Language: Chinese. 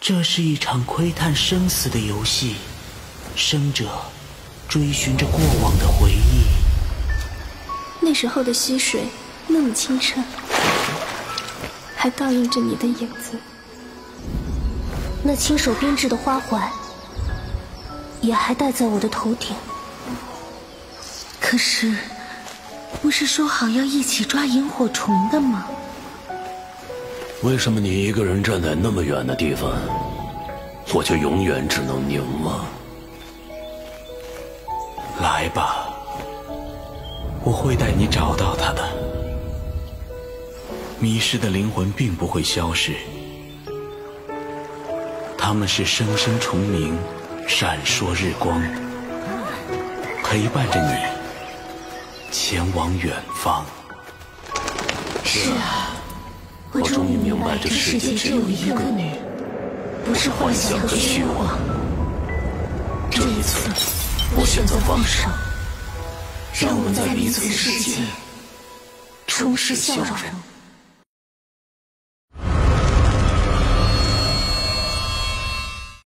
这是一场窥探生死的游戏，生者追寻着过往的回忆。那时候的溪水那么清澈，还倒映着你的影子。那亲手编织的花环，也还戴在我的头顶。可是，不是说好要一起抓萤火虫的吗？为什么你一个人站在那么远的地方，我就永远只能凝望？来吧，我会带你找到他的。迷失的灵魂并不会消失，他们是声声虫鸣，闪烁日光，陪伴着你前往远方。是啊。我终于明白，这世界只有一个你，不是幻想和虚妄。这一次，我选择放手，让我们在彼此世界重拾笑容。